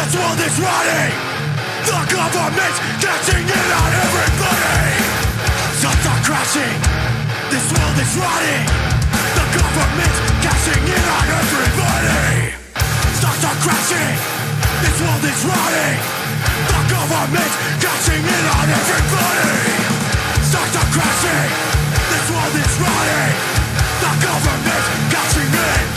This world is rotting. The government's cashing in on everybody. Suns are crashing. This world is rotting. The government's cashing in on everybody. Stocks are crashing. This world is rotting. The government's cashing in on everybody. Stocks are crashing. This world is rotting. The government's cashing in.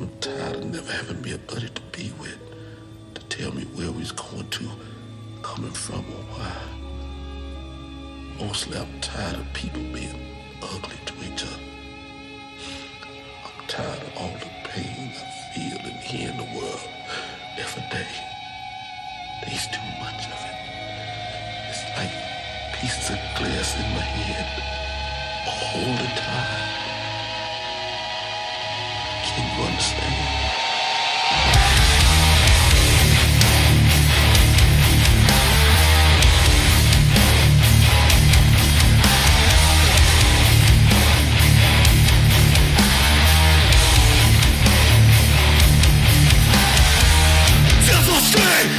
I'm tired of never having me a buddy to be with, to tell me where we going to, coming from, or why. Mostly I'm tired of people being ugly to each other. I'm tired of all the pain I feel and hear in the world every day. There's too much of it. It's like pieces of glass in my head all the time think you understand me. Devastation